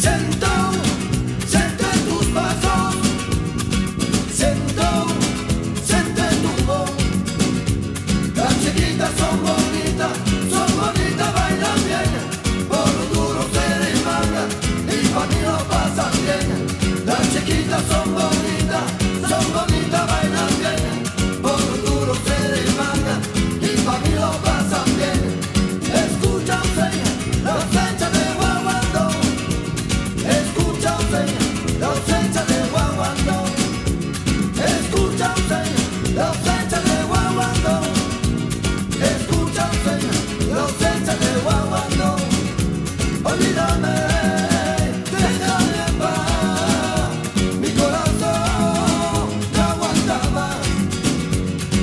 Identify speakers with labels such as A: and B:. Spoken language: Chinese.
A: 真的。